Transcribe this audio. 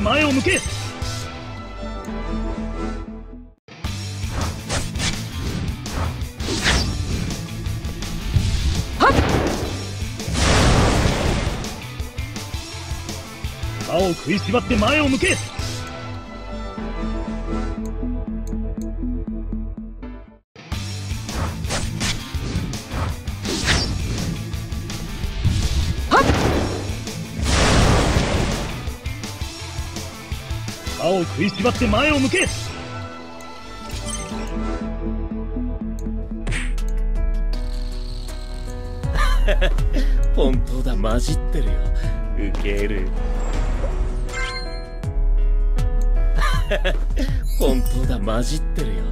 って前を向け。歯を食いしばって前を向け。歯を食いしばって前を向け。本当だ混じってるよ。ウケる。本当だ混じってるよ